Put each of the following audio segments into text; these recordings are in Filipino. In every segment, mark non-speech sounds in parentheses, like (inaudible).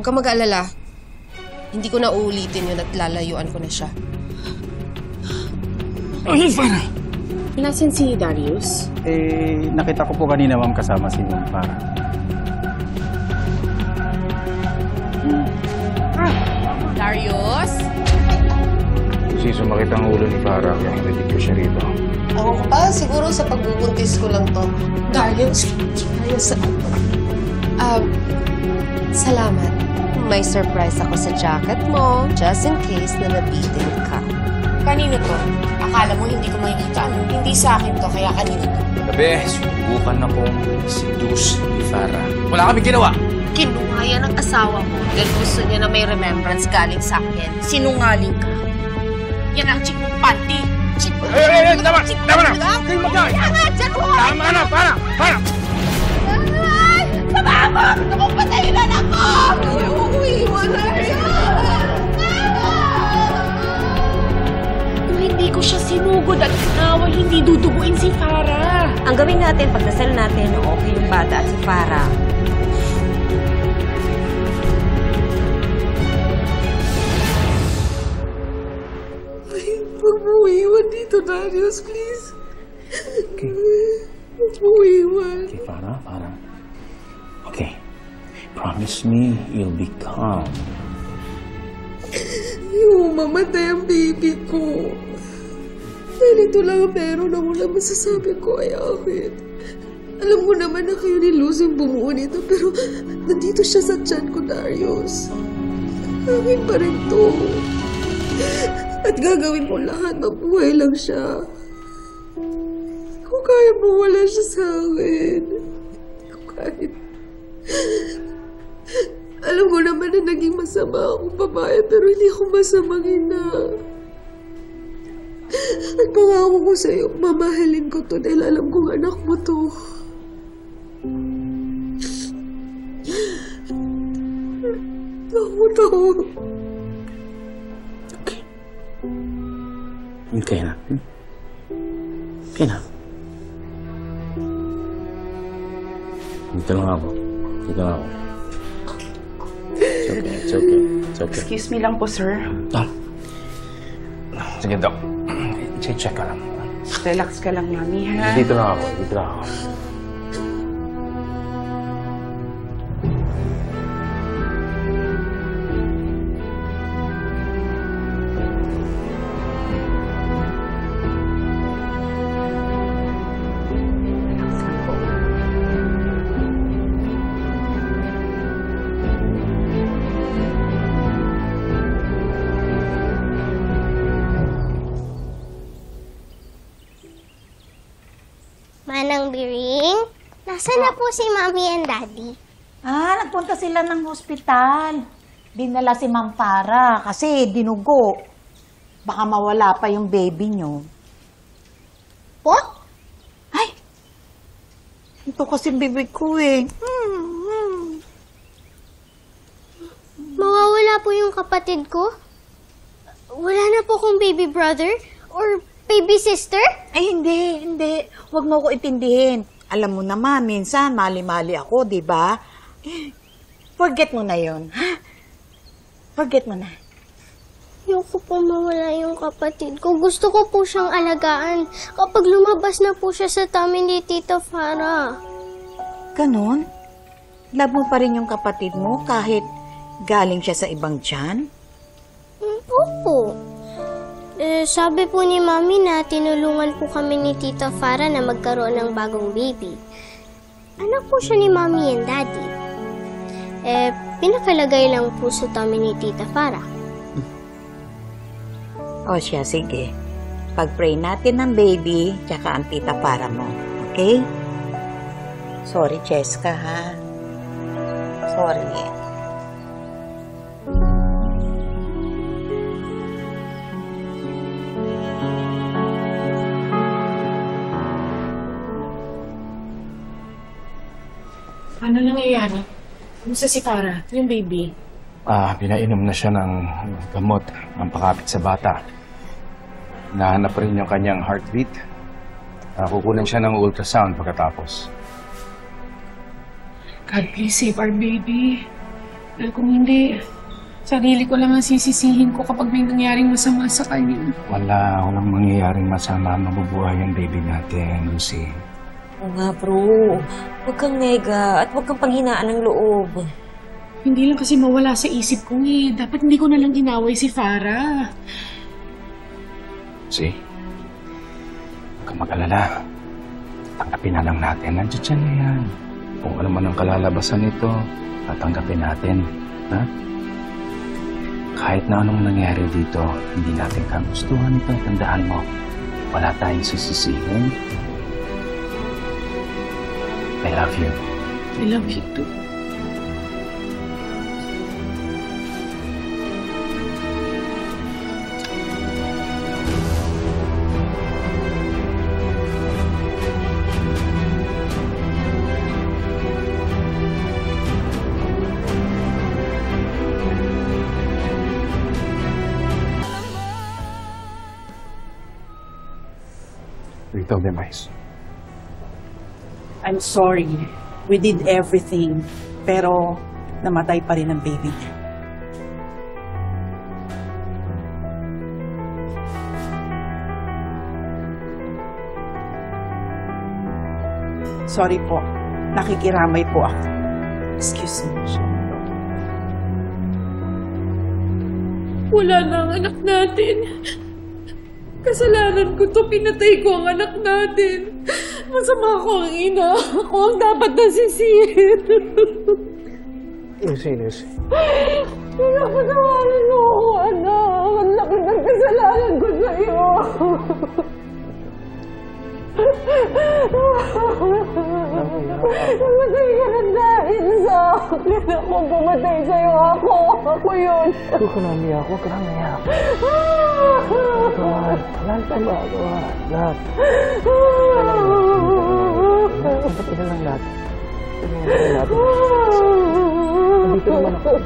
Huwag ka mag-aalala. Hindi ko na uulitin yun at lalayuan ko na siya. Ano, Farah? Nasaan si Darius? Eh, nakita ko po kanina, ma'am, kasama si Ma'am Farah. Darius? Kasi sumakit ang ulo ni Farah kaya hinatid ko siya rito. Ako ko pa, siguro sa pagbubuntis ko lang to. Darius, Darius, um, salamat. May surprise ako sa jacket mo, just in case na nabitin ka. Kanino to? Akala mo hindi ko makikita? Hindi sa akin to, kaya kanino to? Gabi, subukan na kong seduce ni Farah. Wala kami ginawa! Kinuha yan ng asawa ko dahil gusto niya na may remembrance galing sa akin. Sinungaling ka. Yan ang chick mong panty! Chick mo! Ay, ay, ay, tama! Tama na! Kayo magkawin! Tama na! Farah! Farah! Kung hindi ko siya sinugod at inaway, hindi duduguin si Farah. Ang gawin natin, pagdasal natin, okay yung bata at si Farah. Huwag mo iwan dito, Darius, please. Okay. Huwag mo iwan. Okay, Farah, Farah. Promise me you'll be calm. Yung mamatay ang baby ko. Dahil ito lang ang meron ako na masasabi ko ay akin. Alam mo naman na kayo ni Luz yung bumuo nito, pero nandito siya sa tiyan ko, Darius. Akin pa rin to. At gagawin ko lahat, mabuhay lang siya. Kung kaya mo wala siya sa akin. Kung kahit... Alam mo naman na naging masama akong babae, pero hindi ako masamang ina. At pangako ko sa'yo, mamahalin ko to dahil alam kong anak mo to. Ako to. Okay na. Okay na. Dito lang ako. Dito lang ako. Okay. It's okay. It's okay. Excuse me lang po, sir. Ah. Sige, Doc. (clears throat) I-check ka lang. Relax ka lang, mami, ha? Dito lang ako. Dito lang ako. Nasaan na po si Mommy and Daddy? Ah, nagpunta sila ng hospital. Dinala si Ma'am Para kasi dinugo. Baka mawala pa yung baby nyo. Po? Ay! Ito kasi bibig ko eh. Mawawala po yung kapatid ko? Wala na po akong baby brother? Or baby sister? Ay, hindi, hindi. Huwag mo ko intindihin. Alam mo naman, minsan mali-mali ako, di ba? Forget mo na yon, ha? Forget mo na. Ayoko po mawala yung kapatid ko. Gusto ko po siyang alagaan kapag lumabas na po siya sa tummy ni Tita Farah. Ganon? Love mo pa rin yung kapatid mo kahit galing siya sa ibang tiyan? Mm, Eh, sabi po ni Mami na tinulungan po kami ni Tita Farah na magkaroon ng bagong baby. Anak po siya ni Mami and Daddy. Eh, pinakalagay lang po sa tummy ni Tita Farah. O siya, sige. Pag-pray natin ng baby, tsaka ang tita para mo. Okay? Sorry, Cheska, ha? Sorry. Ano nangyayari? Kumusta si Farah? Yung baby? Ah, pinainom na siya ng gamot, ang pakapit sa bata. Nahanap rin yung kanyang heartbeat. Ah, kukunan siya ng ultrasound pagkatapos. God, please save our baby. Dahil kung hindi, sarili ko lang ang sisisihin ko kapag may nangyaring masama sa kanya. Wala, walang mangyayaring masama. Mabubuhay ang baby natin, Lucy. Oo nga, bro. Huwag kang nega at huwag kang panghinaan ng loob. Hindi lang kasi mawala sa isip ko eh. Dapat hindi ko na lang inaway si Farah. See? Huwag kang mag-alala. Tanggapin na lang natin. Nandiyan dyan na yan. Kung ano man ang kalalabasan nito, tatanggapin natin. Ha? Kahit na anong nangyari dito, hindi natin kagustuhan ito. Tandaan mo, wala tayong sisisihin. I love you. I love you too. Rito, Bemais. I'm sorry. We did everything. Pero namatay pa rin ang baby niya. Sorry po. Nakikiramay po ako. Excuse me. Wala na ang anak natin. Kasalanan ko to, pinatay ko ang anak natin. Masama ko ang ina. Ako ang dapat nasisihin. Lucy, Lucy. Pinapatawarin mo ako, anak. Ang laki ng kasalanan ko sa iyo. Namatay ka na dahil sa akin. Ako pumatay sa'yo. Ako. Ako yun. Huwag ka na umiyak. Huwag ka na umiyak. Wala ka magawa. Lahat. Sabatin na lang natin. Sabatin na natin. Nandito naman ako.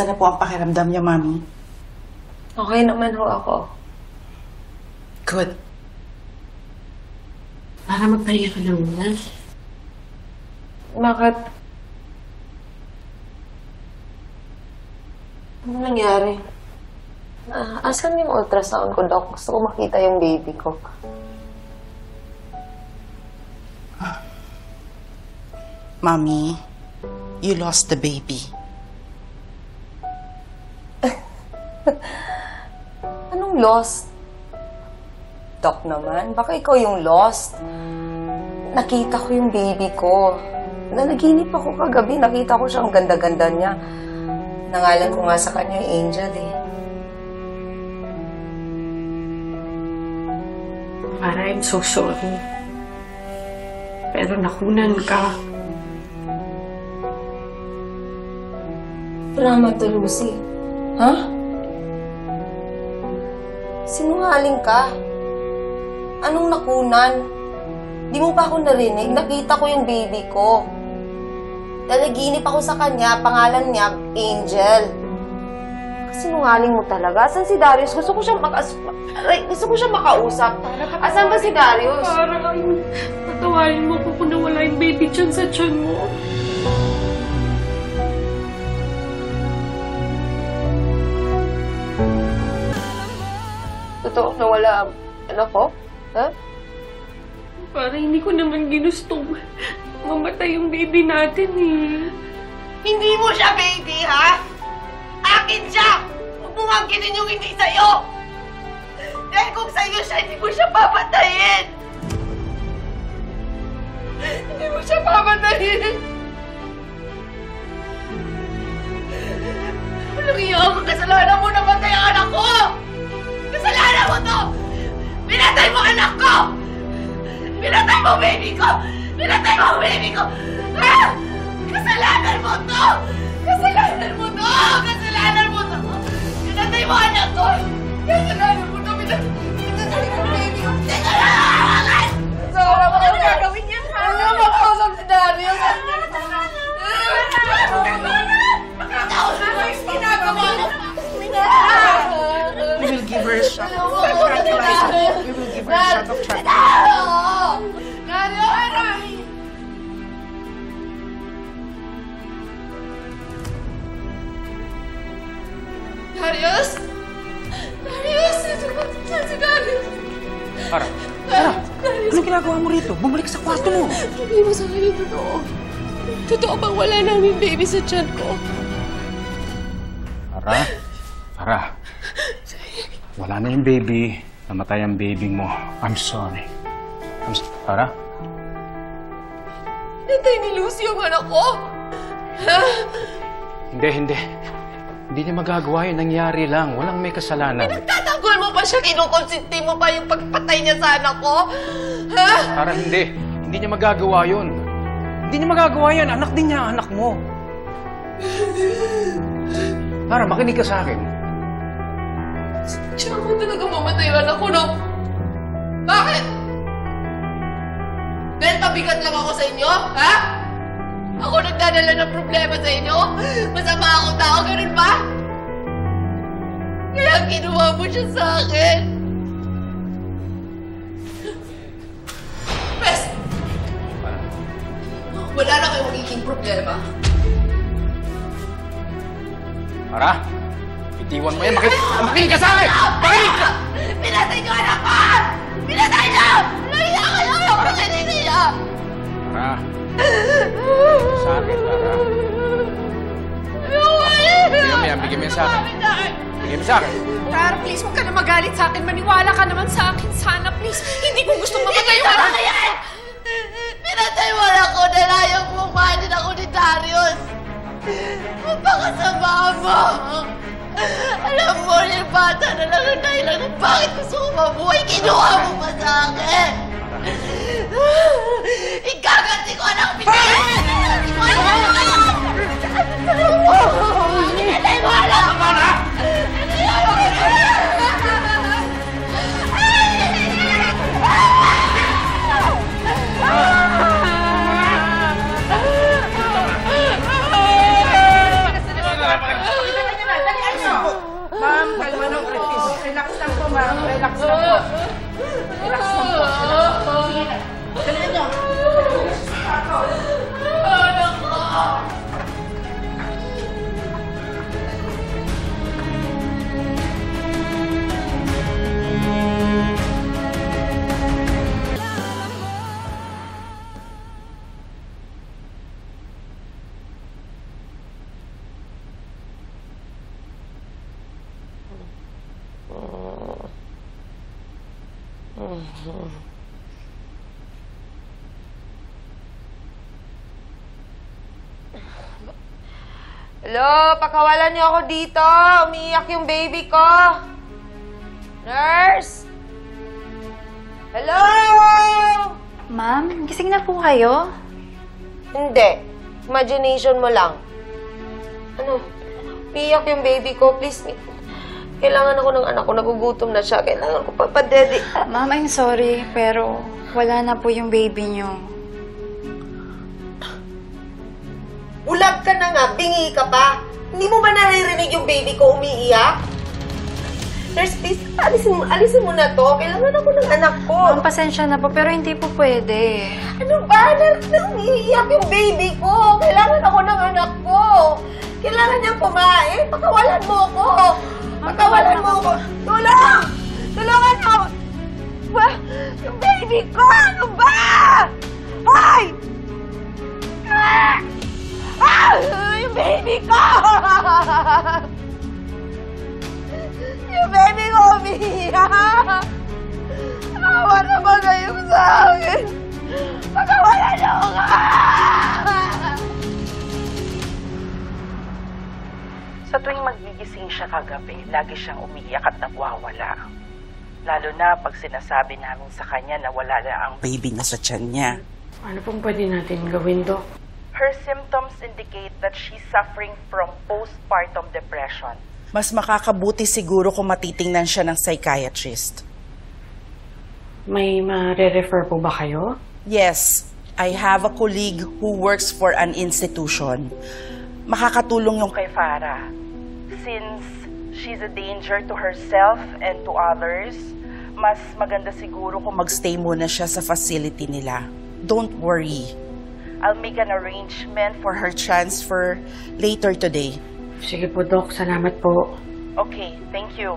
Kamusta na po ang pakiramdam niya, Mami? Okay naman ho ako. Good. Para magpahinga ka na muna. Bakit? Ano nangyari? Ah, asan yung ultrasound ko, Doc? Gusto ko makita yung baby ko. Mami, you lost the baby. (laughs) Anong lost? Doc naman, baka ikaw yung lost. Nakita ko yung baby ko. Nanaginip ako kagabi, nakita ko siya, ang ganda-ganda niya. Nangalan ko nga sa kanya yung Angel eh. Para I'm so sorry. Pero nakunan ka. Salamat to, Lucy. Ha? Sinungaling ka? Anong nakunan? Di mo pa ako narinig? Nakita ko yung baby ko. Nanaginip ako sa kanya, pangalan niya, Angel. Sinungaling mo talaga. Asan si Darius? Gusto ko siyang makas... Aray, gusto ko siyang makausap. Asan ba si Darius? Para patawarin mo ko kung nawala yung baby dyan sa tiyan mo. Totoo na wala ang anak ko? Ha? Para hindi ko naman ginustong mamatay yung baby natin eh. Hindi mo siya baby, ha? Akin siya! Huwag mo angkinin yung hindi sa'yo! Dahil kung sa'yo siya, hindi mo siya papatayin! Hindi mo siya papatayin! Walang iya ka, kasalanan mo namatay ang anak ko! Kasalanan mo to! Pinatay mo anak ko! Pinatay mo baby ko! Pinatay mo baby ko! Ha? Kasalanan mo to! Kasalanan mo to! Kasalanan mo to! Pinatay mo anak ko! Kasalanan mo to! Pinatay pinatay her a shot of tranquilizer. We will give her a shot of tranquilizer. Darius! Darius! Ito ba? Saan si Darius? Tara, Tara! Anong ginagawa mo rito? Bumalik sa kwarto mo! Sabihin mo sa akin totoo. Totoo bang wala namin baby sa tiyan ko? Tara, Tara. Wala na yung baby. Namatay ang baby mo. I'm sorry. I'm s- Tara? Natay ni Lucy yung anak ko? Hindi, hindi. Hindi niya magagawa yun. Nangyari lang. Walang may kasalanan. Tatanggol mo pa siya? Kinukonsinti mo pa yung pagpatay niya sa anak ko? Ha? Tara, hindi. Hindi niya magagawa yun. Hindi niya magagawa yun. Anak din niya anak mo. Tara, makinig ka sa akin. Siya mo talaga mamatay yung anak ko, no? Bakit? Dahil pabigat lang ako sa inyo? Ha? Ako nagdadala ng problema sa inyo? Masama akong tao, ganun ba? Kaya ginawa mo siya sa akin. Pes! Wala na kayong magiging problema. Tara! Itiwan mo yan. Makinig, makinig ka sa akin! Makinig ka! Pinatay niyo anak ko! Pinatay niyo! Nahiya kayo! Makinig niyo! Tara! Sa akin, Tara. Bigyan mo yan. Bigyan mo yan sa akin. Bigyan mo sa akin. Tara, please, huwag ka na magalit sa akin. Maniwala ka naman sa akin. Sana, please. Hindi ko gusto mamatay yung anak ko. Pinatay mo anak ko dahil ayaw pumanin ako ni Darius. Napakasama mo! Alam mo, yung bata na lang ang dahilan kung bakit gusto ko mabuhay, kinuha mo pa sa akin! Ikaganti ko anak pinatay! Ikaganti ko anak anak! Pinatay mo anak! Ma'am, Hello, pakawalan niyo ako dito. Umiiyak yung baby ko. Nurse? Hello? Ma'am, gising na po kayo? Hindi. Imagination mo lang. Ano? Umiiyak yung baby ko. Please, kailangan ako ng anak ko. Nagugutom na siya. Kailangan ko papadedi. Ma'am, I'm sorry, pero wala na po yung baby niyo. Ulag ka na nga. Bingi ka pa. Hindi mo ba naririnig yung baby ko umiiyak? Nurse, please, alisin mo, alisin mo na to. Kailangan ako ng anak ko. Ma'am, pasensya na po, pero hindi po pwede. Ano ba? Na, na umiiyak yung baby ko. Kailangan ako ng anak ko. Kailangan niyang kumain. Pakawalan mo ako. Pakawalan mo ako. Tulong! Tulungan ako. Ba? Yung baby ko! Ano ba? Ay! Ah! Ah! Yung baby ko! yung baby ko umiiyak! Awa naman kayo sa akin! Pagawalan niyo ka! Sa tuwing magigising siya kagabi, lagi siyang umiiyak at nagwawala. Lalo na pag sinasabi namin sa kanya na wala na ang baby niya sa tiyan niya. Ano pong pwede natin gawin, Dok? Her symptoms indicate that she's suffering from postpartum depression. Mas makakabuti siguro kung matitingnan siya ng psychiatrist. May ma-refer po ba kayo? Yes, I have a colleague who works for an institution. Makakatulong yung kay Farah. Since she's a danger to herself and to others, mas maganda siguro kung magstay muna siya sa facility nila. Don't worry. I'll make an arrangement for her transfer later today. Sige po, Dok. Salamat po. Okay, thank you.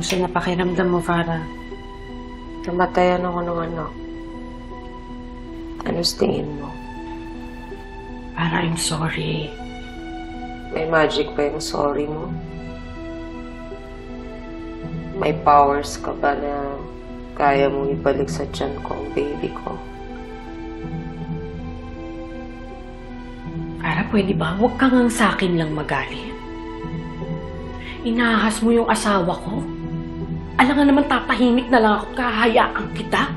Kamusta na pakiramdam mo, Farah? Namatayan ako ng anak. Ano sa tingin mo? Farah, I'm sorry. May magic ba yung sorry mo? May powers ka ba na kaya mong ibalik sa tiyan ko ang baby ko? Farah, pwede ba? Huwag kang ang sa akin lang magalit. Inahas mo yung asawa ko. Alam nga naman tatahimik na lang ako kahayaan kita.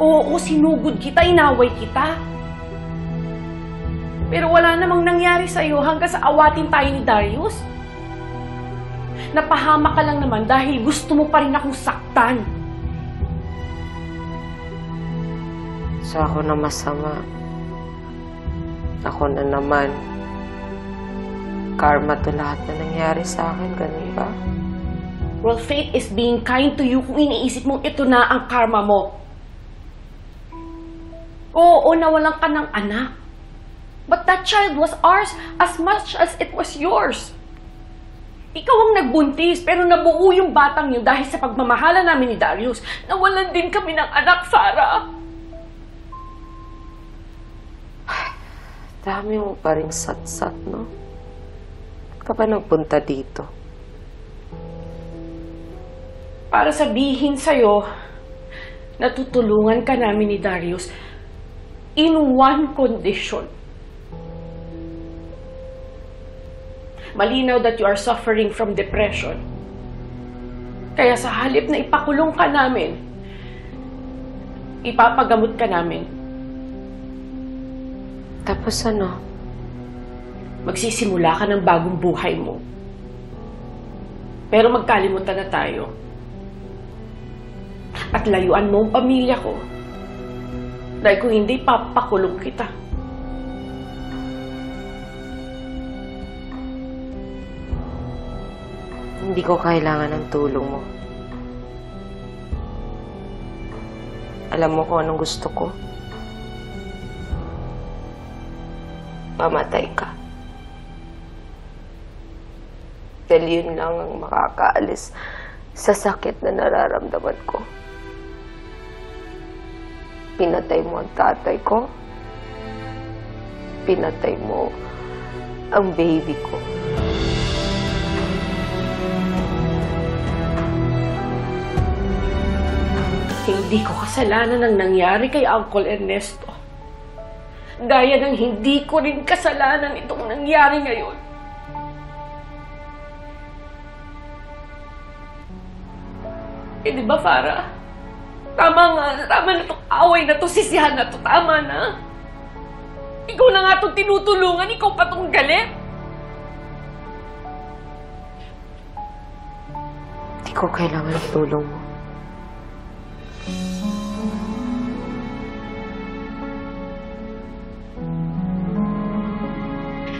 Oo, sinugod kita, inaway kita. Pero wala namang nangyari sa'yo hanggang sa awatin tayo ni Darius. Napahama ka lang naman dahil gusto mo pa rin akong saktan. Sa ako na masama. Ako na naman. Karma to lahat na nangyari sa akin, ganun ba? Well, fate is being kind to you kung iniisip mong ito na ang karma mo. Oo, nawalan ka ng anak. But that child was ours as much as it was yours. Ikaw ang nagbuntis, pero nabuo yung batang yun dahil sa pagmamahala namin ni Darius. Nawalan din kami ng anak, Farah. (sighs) Dami mo pa rin sat-sat, no? Ba't ka ba nagpunta dito? Para sabihin sa'yo, natutulungan ka namin ni Darius in one condition. Malinaw that you are suffering from depression. Kaya sa halip na ipakulong ka namin, ipapagamot ka namin. Tapos ano? Magsisimula ka ng bagong buhay mo. Pero magkalimutan na tayo. At layuan mo ang pamilya ko. Dahil kung hindi, papakulong kita. Hindi ko kailangan ng tulong mo. Alam mo kung anong gusto ko? Mamatay ka. Dahil yun lang ang makakaalis sa sakit na nararamdaman ko. Pinatay mo ang tatay ko. Pinatay mo ang baby ko. Hindi ko kasalanan ang nangyari kay Uncle Ernesto. Gaya ng hindi ko rin kasalanan itong nangyari ngayon. Eh, di ba, Farah? Tama nga, tama na itong away na to, sisihan na to, tama na. Ikaw na nga itong tinutulungan, ikaw pa itong galit. Hindi ko kailangan ng tulong mo.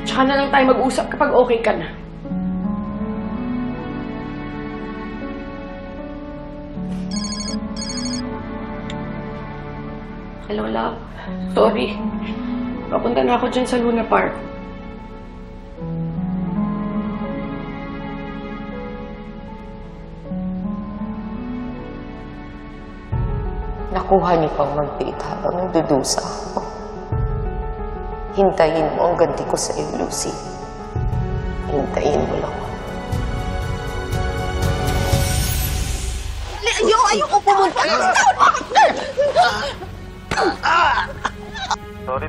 Tsaka na lang tayo mag-usap kapag okay ka na. Hello, love. Sorry. Papunta na ako dyan sa Luna Park. Nakuha niyo pang mag-date habang nagdudusa ako. Hintayin mo ang ganti ko sa iyo, Lucy. Hintayin mo lang. Ayaw, ayoko pumunta. Bitawan mo ako!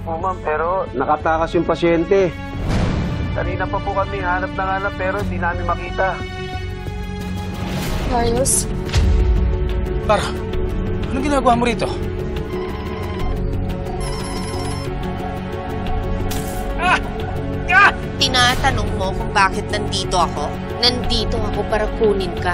Po ma'am, pero nakatakas yung pasyente. Kanina pa po kami hanap na hanap pero hindi namin makita. Carlos, Para, anong ginagawa mo rito? Tinatanong mo kung bakit nandito ako? Nandito ako para kunin ka.